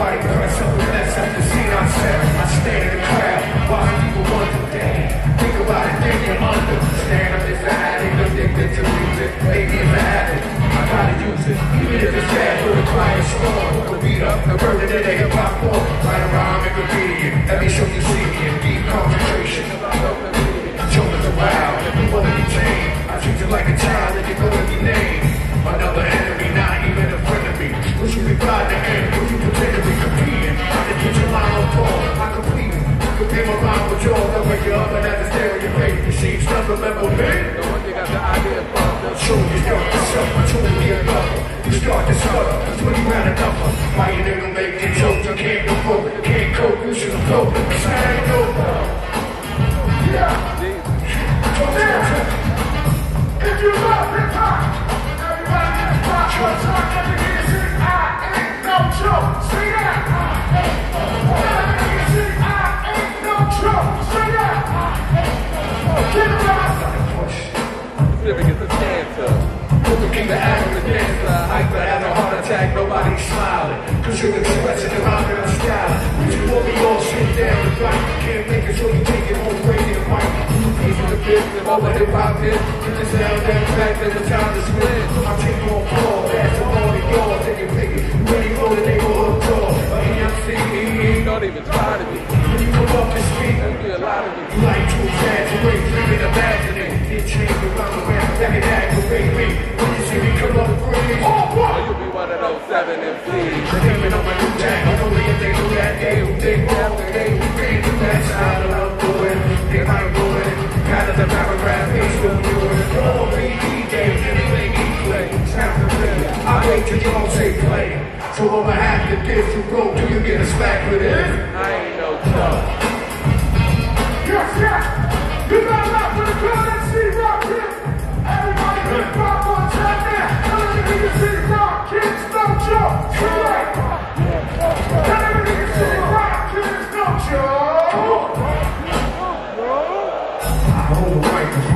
Everybody press up and let's up the scene I set. I stand in the crowd, watch people wonder, damn. Think about it, think you're under. Stand up is an addict, addicted to music. Maybe it's an addict. I gotta use it, even if it's bad for the quiet storm. The beat up, the burden in the hip hop form. You pretend to be. I can your line I. You can pay my with yours, I'll wake you up and have to stare in your face. You stuff remember me? The one thing got the idea from the Show you start suffer, told me another. You start to stutter, that's when you had enough. Why you making jokes, you can't go you can't cope, you should have. Stand over. Yeah. If you love hip hop, everybody in the no joke. Sing that. Let me hear you sing, I ain't no joke. Sing that. Get it right. Push. Never get the chance to. Looking king the average dancer, hyper had a heart attack, nobody smiling. Cause you're all sit down and of the the the time to split. Don't even try to be. when you come up and speak. There's be a lot of You you. like to exaggerate, dreaming, imagining. It change around the round, that can aggravate me. When you see me come up breathe. Oh, what? Or you'll be one of those seven of a new jack. I know if they do that, they they wrong, and they who they do that. So I don't doing. They might do it. Kind of the paragraph, they still do it. All BD games, anything he play. Familiar. I wait till y'all say play. So I'ma have to get you broke. Do you get a smack with it?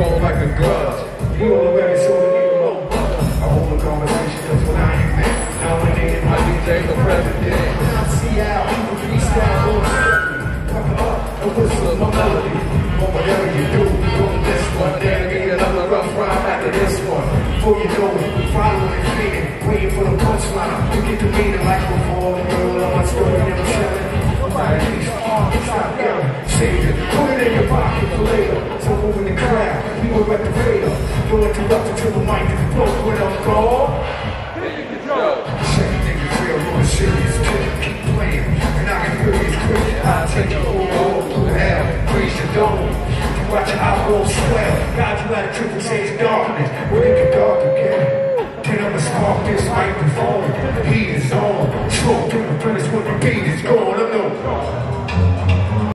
Microphone like a glove. You on record, so we need a low buzz. I hold the conversation just when I ain't meant. Nominated my DJ the president. I see how people freestyle on Fuck up, and whistle my melody. Or whatever you do, do this one. Then again, another rough rhyme after this one. Before you know it, following and feeding, waiting for the punchline. We get the meaning like before. The girl of my story never selling. Right, watch your eyeballs swell. God, you got a triple shades darkness. We're in the dark again, then I'ma spark this microphone. He is on.